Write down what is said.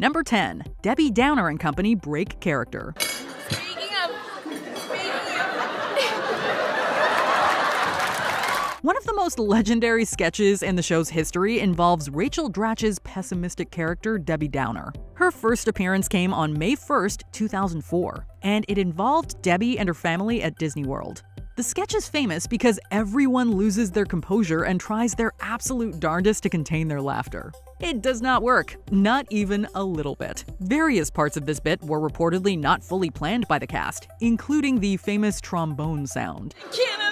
Number 10. Debbie Downer and Company break character. Speaking of, speaking One of the most legendary sketches in the show's history involves Rachel Dratch's pessimistic character, Debbie Downer. Her first appearance came on May 1st, 2004, and it involved Debbie and her family at Disney World. The sketch is famous because everyone loses their composure and tries their absolute darndest to contain their laughter. It does not work, not even a little bit. Various parts of this bit were reportedly not fully planned by the cast, including the famous trombone sound. can't